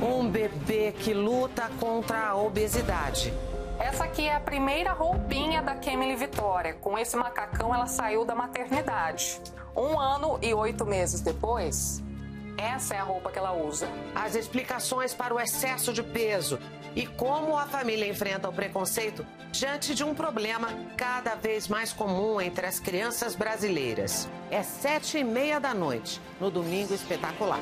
Um bebê que luta contra a obesidade. Essa aqui é a primeira roupinha da Kemily Vitória. Com esse macacão, ela saiu da maternidade. Um ano e oito meses depois, essa é a roupa que ela usa. As explicações para o excesso de peso e como a família enfrenta o preconceito diante de um problema cada vez mais comum entre as crianças brasileiras. É sete e meia da noite, no Domingo Espetacular.